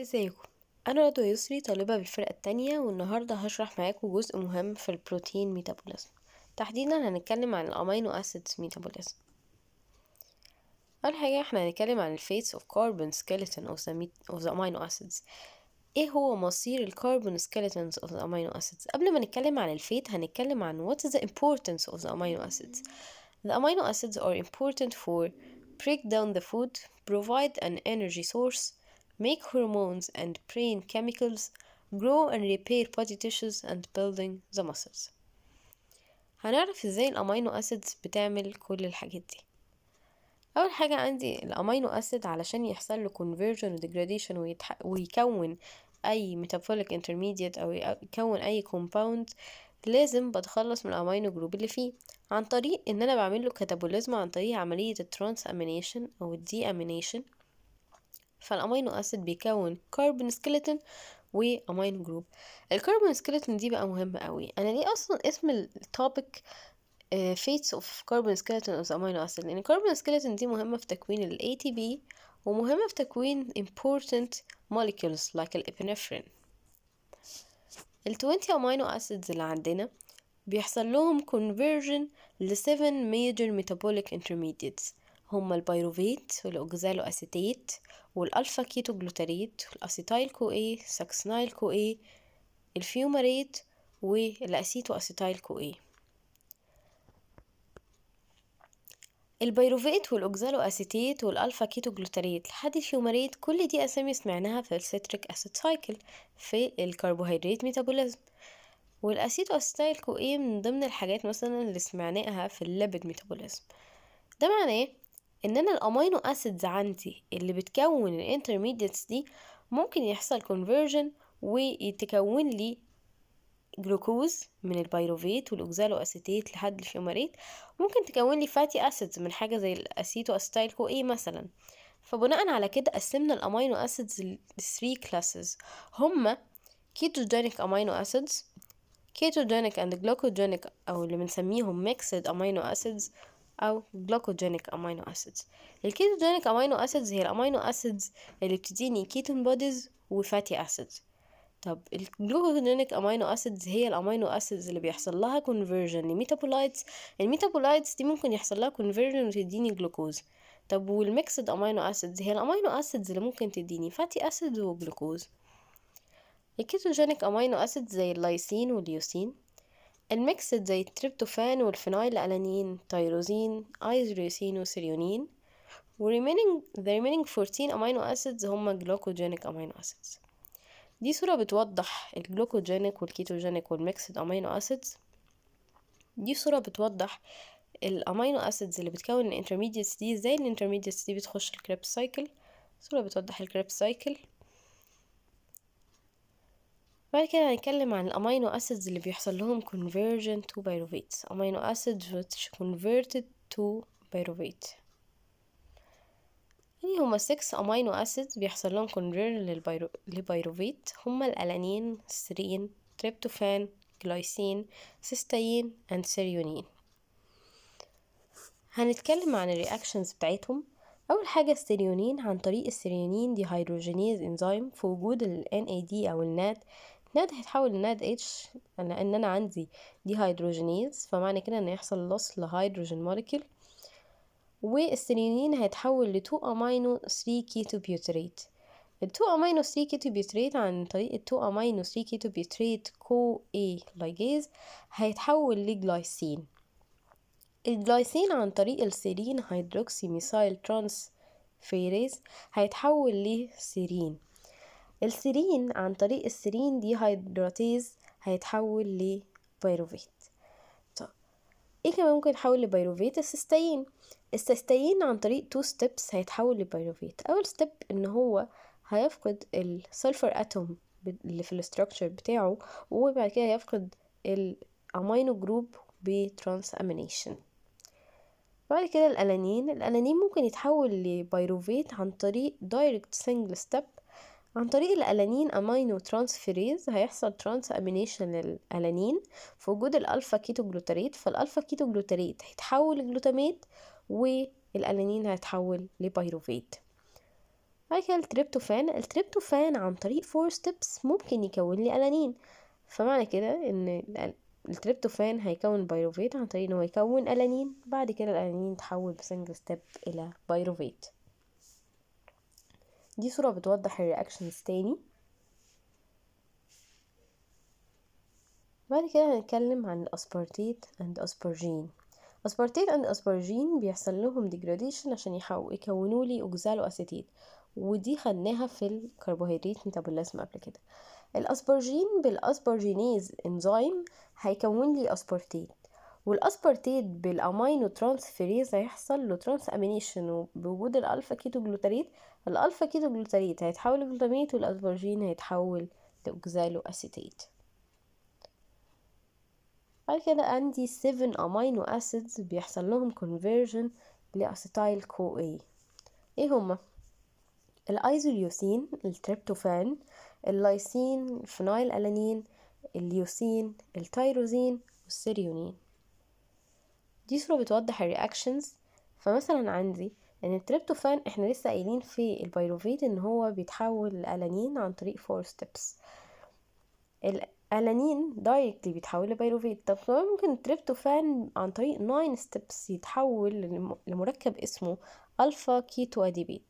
ازيكم؟ أنا رضوى يسري طالبة بالفرقة التانية والنهاردة هشرح معاكم جزء مهم في ال protein metabolism. تحديدا هنتكلم عن ال amino acids metabolism. أول حاجة إحنا هنتكلم عن ال fates of the, met- of the amino acids إيه هو مصير ال carbon skeletons of the amino acids قبل ما نتكلم عن ال fate هنتكلم عن what is the importance of the amino acids the amino acids are important for break down the food provide an energy source make hormones and brain chemicals grow and repair body tissues and building the muscles. هنعرف إزاي الأمينو أسيدز بتعمل كل الحاجات دي. أول حاجة عندي الأمينو أسيد علشان يحصل له conversion و degradation. ويكون أي metabolic intermediate أو يكون أي compound لازم بتخلص من الأمينو جروب اللي فيه. عن طريق إن أنا بعمل له catabolism عن طريق عملية ال transamination أو ال deamination فال amino acid بيكون carbon skeleton و amino group ال carbon skeleton دي بقى مهمة قوي. أنا ليه أصلا اسم ال topic fates of carbon skeleton of amino acid لأن ال carbon skeleton دي مهمة في تكوين ال ATP ومهمة في تكوين important molecules like ال epinephrine ال 20 amino acids اللي عندنا بيحصل لهم conversion ل 7 major metabolic intermediates. هما ال pyruvate وال oxaloacetate وال alpha-ketoglutarate وال acetyl CoA succinyl CoA ال fumarate وال acetoacetyl CoA ال pyruvate وال oxaloacetate وال alpha-ketoglutarate لحد ال fumarate كل دي أسامي سمعناها في ال citric acid cycle في الكربوهيدرات metabolism. وال acetoacetyl CoA من ضمن الحاجات مثلا اللي سمعناها في ال lipid metabolism. ده معناه إن أنا ال amino acids عندي اللي بتكون ال intermediates دي ممكن يحصل conversion ويتكون لي جلوكوز من ال pyruvate وال oxaloacetate لحد ال fumarate. ممكن تكون لي fatty acids من حاجة زي ال acetoacetyl CoA مثلا. فبناء على كده قسمنا ال amino acids ل 3 classes هما ketogenic amino acids ketogenic and glucogenic أو اللي بنسميهم mixed amino acids أو glucogenic amino acids. ال ketogenic amino acids هي ال amino acids اللي بتديني ketone bodies و fatty acids. طب ال glucogenic amino acids هي ال amino acids اللي بيحصل لها conversion ل metabolites ال metabolites دي ممكن يحصل لها conversion وتديني جلوكوز طب وال mixed amino acids هي ال amino acids اللي ممكن تديني fatty acids وجلوكوز ال ketogenic amino acids زي ال lysine وال leucine ال mixed زي ال tryptophan وال phenylalanine tyrosine isoleucine و threonine و remaining the remaining 14 amino acids هما glucogenic amino acids. دي صورة بتوضح ال glucogenic وال ketogenic وال mixed amino acids. دي صورة بتوضح ال amino acids اللي بتكون ال intermediates دي إزاي ال intermediates دي بتخش ال Krebs cycle صورة بتوضح ال Krebs cycle بعد كده هنتكلم عن ال amino acids اللي بيحصل لهم conversion to pyruvates amino acids which converted to pyruvate. يعني هما 6 amino acids بيحصل لهم conversion للبيرو... لبيروفيت هما الألانين السيرين tryptophan glycine cysteine and threonine هنتكلم عن ال reactions بتاعتهم. أول حاجة ال threonine عن طريق ال threonine dehydrogenase انزيم في وجود ال NAD أو ال NAD NAD هيتحول ل NADH لأن أنا عندي dehydrogenase فمعنى كده إن يحصل loss لهيدروجين molecule وال threonine هيتحول ل 2 امينو 3 ketobutyrate ال 2 امينو 3 ketobutyrate عن طريق ال 2 امينو 3 ketobutyrate CoA ligase هيتحول ل glycine ال glycine عن طريق ال serine hydroxymethyltransferase هيتحول ل serine ال serine عن طريق ال serine dehydratase هيتحول ل pyruvate طب إيه كمان ممكن يتحول ل pyruvate ال cysteine. السيستين عن طريق two steps هيتحول ل pyruvate أول step إن هو هيفقد ال sulfur atom اللي في ال structure بتاعه وبعد كده هيفقد ال amino group ب transamination بعد كده ال alanine. ال alanine ممكن يتحول ل pyruvate عن طريق direct single step عن طريق ال alanine aminotransferase هيحصل transamination لل alanine في وجود ال alpha ketoglutarate فال alpha ketoglutarate هيتحول ل glutamate وال alanine هيتحول ل pyruvate بعد كده ال tryptophan. ال tryptophan عن طريق four steps ممكن يكون لي ألانين. فمعنى كده إن التريبتوفان هيكون pyruvate عن طريق إن هو يكون ألانين. بعد كده الألانين تحول ب single step إلى pyruvate. دي صورة بتوضح ال reactions تاني. بعد كده هنتكلم عن ال aspartate and asparagine aspartate and asparagine بيحصل لهم degradation عشان يكونوا لي oxaloacetate ودي خدناها في ال carbohydrate metabolism قبل كده. ال asparagine بال asparaginase انزيم هيكون لي aspartate وال aspartate بال aminotransferase هيحصل له transamination بوجود ال alpha ketoglutarate ال alpha ketoglutarate هيتحول ل glutamate وال asparagine هيتحول ل oxaloacetate بعد كده عندي 7 amino acids بيحصل لهم conversion ل acetyl CoA إيه هما؟ الأيزوليوسين التريبتوفان اللايسين الفينايل ألانين اليوسين التيروزين والسيريونين. دي صورة بتوضح ال reactions فمثلا عندي إن التريبتوفان إحنا لسه قايلين في ال pyruvate إن هو بيتحول لألانين عن طريق four steps ال alanine directly بيتحول ل pyruvate طب ممكن التريبتوفان عن طريق 9 steps يتحول لمركب اسمه alpha ketoadipate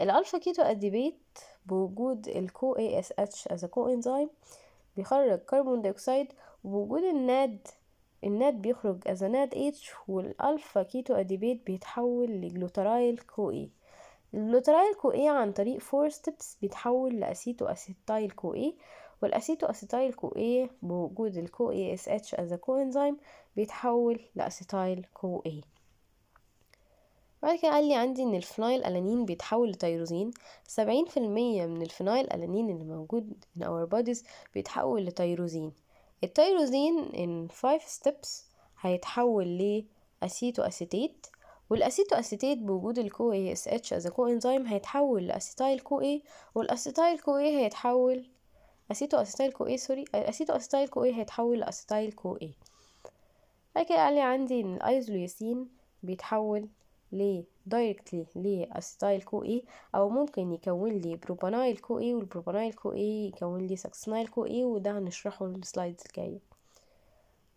ال alpha ketoadipate بوجود ال CoASH as coenzyme بيخرج carbon dioxide وبوجود ال NAD ال NAD بيخرج as NADH وال alpha ketoadipate بيتحول ل glutaryl CoA ال glutaryl CoA عن طريق four steps بيتحول ل acetoacetyl CoA وال acetoacetyl CoA بوجود ال CoASH as coenzyme بيتحول ل acetyl CoA بعد كده قال لي عندي إن الفينايل ألانين بيتحول لتيروزين. سبعين في المية من الفينايل ألانين اللي موجود in our bodies بيتحول ل tyrosine. ال tyrosine in 5 steps هيتحول ل acetoacetate وال acetoacetate بوجود ال CoASH as coenzyme هيتحول ل acetyl CoA وال acetyl CoA هيتحول acetoacetyl CoA sorry acetoacetyl CoA هيتحول ل acetyl CoA بعد كده قال لي عندي إن الايزوليوسين بيتحول ل directly ل acetyl CoA أو ممكن يكون لي propionyl CoA وال propionyl CoA يكون لي succinyl CoA وده هنشرحه ال slides الجاية.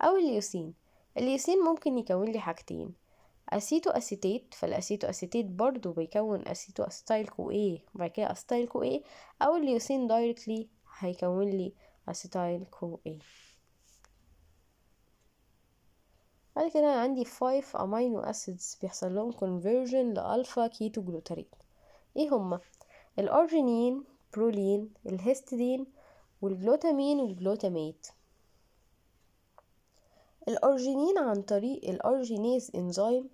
أو ال leucine. ال leucine ممكن يكون لي حاجتين. acetoacetate فال acetoacetate برضو بيكون acetoacetyl CoA وبعد كده acetyl CoA أو ال leucine directly هيكون لي acetyl CoA بعد كده عندي 5 amino acids بيحصل لهم conversion ل alpha ketoglutarate إيه هما الأرجينين برولين الهيستidine والجلوتامين والجلوتاميت. الأرجينين عن طريق الأرجينيز انزيم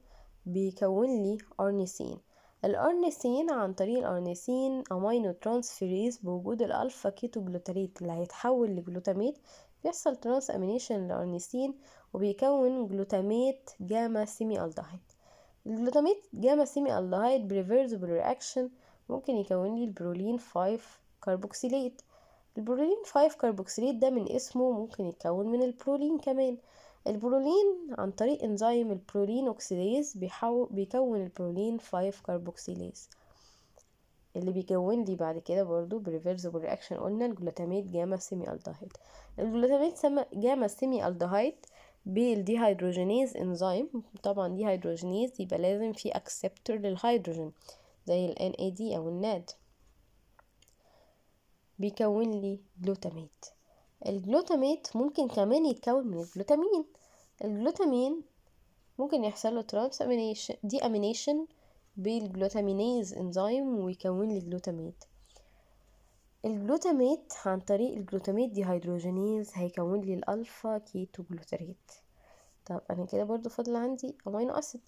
بيكون لي ornithine ال ornithine عن طريق ال ornithine aminotransferase بوجود ال alpha ketoglutarate اللي هيتحول ل glutamate بيحصل transamination لل ornithine وبيكون glutamate gamma semialdehyde ال glutamate gamma semialdehyde ب reversible reaction ممكن يكون لي ال pyrroline 5 carboxylate ال pyrroline 5 carboxylate ده من اسمه ممكن يتكون من البرولين كمان. البرولين عن طريق انزيم ال proline oxidase بيكون ال pyrroline 5 carboxylate اللي بيكون لي بعد كده برضو ب reversible reaction قلنا ال glutamate gamma semialdehyde ال glutamate gamma semialdehyde بال dehydrogenase enzyme طبعا dehydrogenase يبقى لازم في acceptor للهيدروجين زي ال NAD أو ال NAD بيكون لي glutamate. ال glutamate ممكن كمان يتكون من الجلوتامين. الجلوتامين ممكن يحصل له trans deamination بال glutaminase enzyme ويكون لي glutamate ال glutamate عن طريق ال glutamate dehydrogenase هيكون لي ال alpha ketoglutarate طب أنا كده برضو فاضل عندي amino acid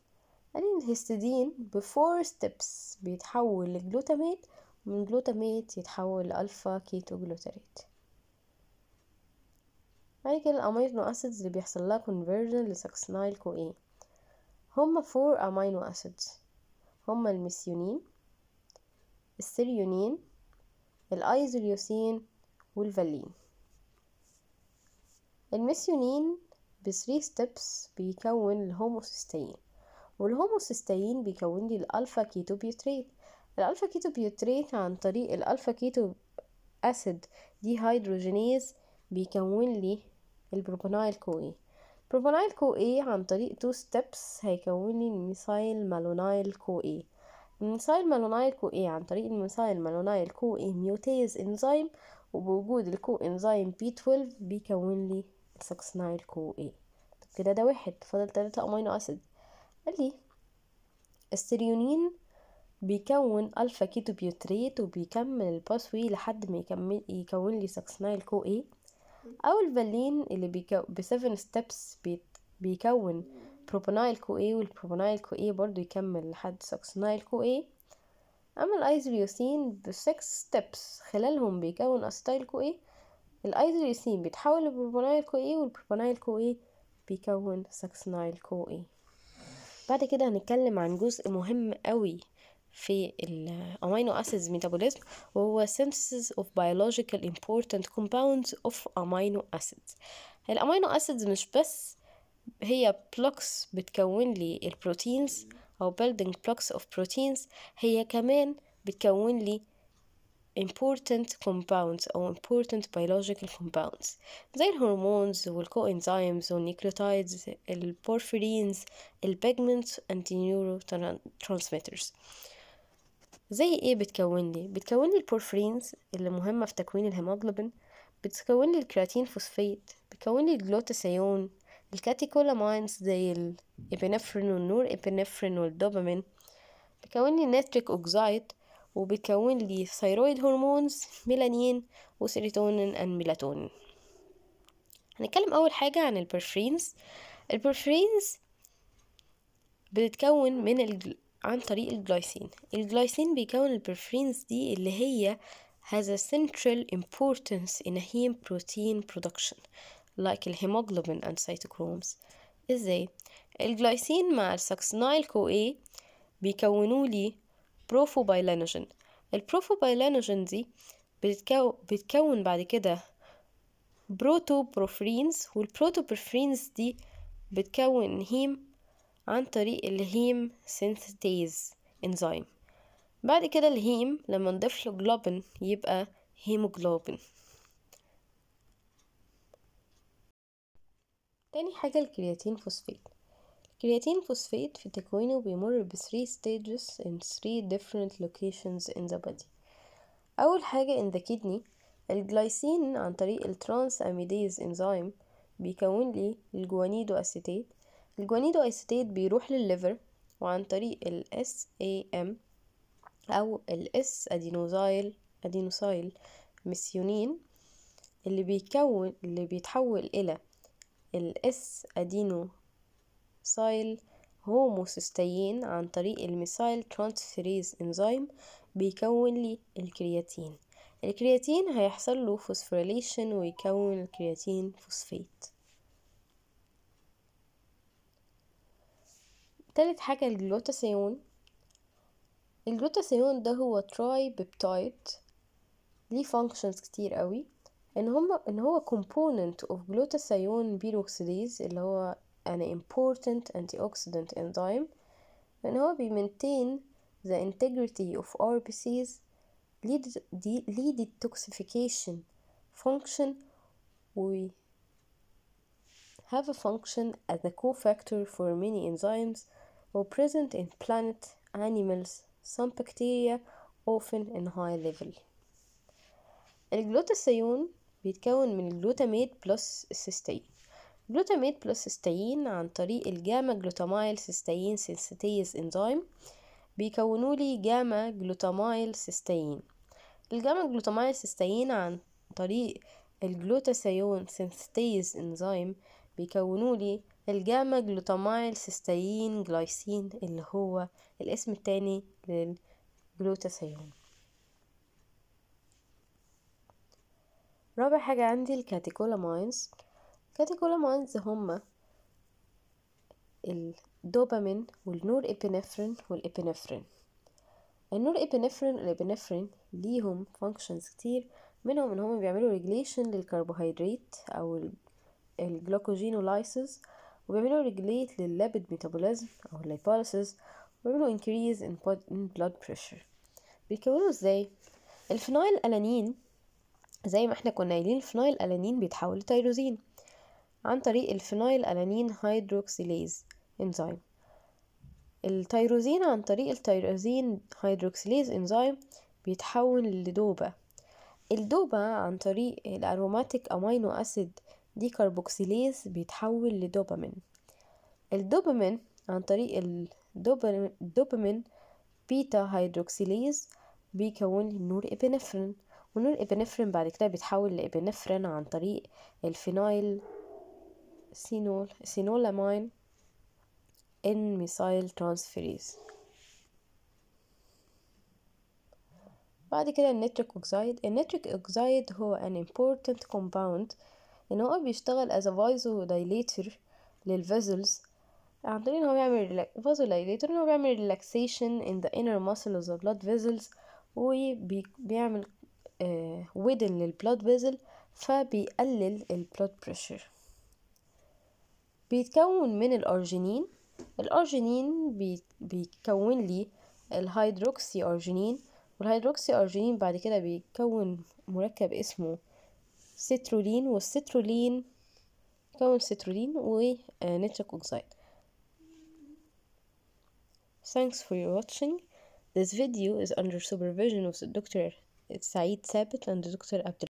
قال ال histidine ب four steps بيتحول ل glutamate ومن glutamate يتحول ل alpha ketoglutarate بعد كده ال amino acids اللي بيحصل لها conversion ل succinyl CoA هما four amino acids هما الميثيونين السيريونين الأيزوليوسين والفالين. الميثيونين بثري ستيبس بيكون ال homocysteine وال homocysteine بيكون لي ال alpha ketobutyrate ال alpha ketobutyrate عن طريق ال alpha keto acid dehydrogenase بيكون لي ال propionyl CoA propionyl CoA عن طريق two steps هيكون لي ال methylmalonyl CoA ال methylmalonyl CoA عن طريق ال methylmalonyl CoA mutase enzyme وبوجود ال coenzyme B 12 بيكون لي CoA كده ده واحد فاضل تلاتة amino acid. قال لي ال threonine بيكون alpha ketobutyrate وبيكمل ال pathway لحد ما يكمل يكون لي succinyl CoA أو الفالين اللي بيكو ب seven steps بيت بيكون propionyl CoA وال propionyl CoA برضو يكمل لحد succinyl CoA أما ال isoleucine ب six steps خلالهم بيكون acetyl CoA ال isoleucine بيتحول ل propionyl CoA وال propionyl CoA بيكون succinyl CoA بعد كده هنتكلم عن جزء مهم قوي في الامينو acids metabolism وهو synthesis of biological important compounds of amino acids الامينو acids مش بس هي blocks بتكون لي البروتينز او building blocks of proteins هي كمان بتكون لي important compounds أو important biological compounds زي الهرمونز والكوإنزيمز والنيوكليوتايدز البورفيرينز البيجمنتس and neurotransmitters زي إيه بتكون لي بتكون لي ال porphyrins اللي مهمة في تكوين الهيموجلوبين بتكون لي ال creatine phosphate بتكون لي ال glutathione ال catecholamines زي ال epinephrine وال norepinephrine وال dopamine بتكون لي nitric oxide وبتكون لي thyroid hormones melanin و serotonin and melatonin هنتكلم أول حاجة عن ال porphyrins ال porphyrins بتتكون من. عن طريق ال glycine. ال glycine بيكون ال porphyrins دي اللي هي has a central importance in a heme protein production like الهيموجلوبين and cytochromes. إزاي؟ الجلايسين مع ال succinyl CoA بيكونوا لي porphobilinogen ال porphobilinogen دي بتكون, بتكون بعد كده protoporphyrins وال protoporphyrins دي بتكون heme عن طريق ال heme synthetase enzyme بعد كده ال heme لما نضيف له جلوبين يبقى هيموجلوبين. تاني حاجة ال creatine phosphate ال creatine phosphate في تكوينه بيمر ب 3 stages in 3 different locations in the body. أول حاجة in the kidney الجلايسين عن طريق ال transamidase enzyme بيكون لي ال guanidoacetate ال guanidoacetate بيروح لل liver وعن طريق ال SAM أو ال S adenosyl adenosyl methionine اللي بيكون اللي بيتحول إلى ال S adenosyl homocysteine عن طريق ال methyltransferase enzyme بيكون لي ال creatine. ال creatine هيحصل له phosphorylation ويكون ال creatine phosphate تالت حاجة ال glutathione ال glutathione ده هو tripeptide ليه functions كتير قوي ان هما ان هو component of glutathione peroxidase اللي هو an important antioxidant enzyme ان هو بيمنتين the integrity of RBCs lead, lead detoxification function we have a function as a cofactor for many enzymes or present in plant animals some bacteria often in high level. الجلوتاثيون بيتكون من الجلوتاميت بلس السيستين. glutamate plus cysteine عن طريق ال gamma glutamyl cysteine synthetase enzyme بيكونوا لي gamma glutamyl cysteine. ال gamma glutamyl cysteine عن طريق ال glutathione synthetase enzyme بيكونوا لي ال gamma glutamyl cysteine glycine اللي هو الاسم التاني للجلوتاثيون رابع حاجة عندي ال catecholamines. ال catecholamines هما الدوبامين وال norepinephrine وال epinephrine ال norepinephrine وال epinephrine ليهم functions كتير. منهم إن هما بيعملوا regulation للكربوهيدرات أو ال glycogenolysis. وبيعملوا regulate لل lipid metabolism أو ال lipolysis وبيعملوا increase in blood pressure. بيتكونوا إزاي؟ الفينايل ألانين زي ما إحنا كنا قايلين الفينايل ألانين بيتحول لتيروزين عن طريق ال phenylalanine hydroxylase enzyme ال tyrosine عن طريق ال tyrosine hydroxylase enzyme بيتحول ل DOPA ال DOPA عن طريق ال aromatic amino acid decarboxylase بيتحول لدوبامين. الدوبامين عن طريق ال dopamine beta hydroxylase بيكون ال norepinephrine وال norepinephrine بعد كده بيتحول ل epinephrine عن طريق ال phenyl ethanol ethanolamine N-methyltransferase. بعد كده ال nitric oxide ال nitric oxide هو an important compound إن هو بيشتغل as a vasodilator عن طريق إن هو بيعمل vasodilator إن هو بيعمل relaxation in the inner muscle of the blood vessels وبيعمل uh, widen لل blood vessel فبيقلل ال blood pressure بيتكون من ال arginine. ال arginine بي بيكون لي ال hydroxyarginine وال hydroxyarginine بعد كده بيكون مركب اسمه سترولين والسترولين يكون سترولين ونيتريك أوكسيد Thanks for your watching. This video is under supervision of the Dr. Saeed Sabit and Dr. Abdul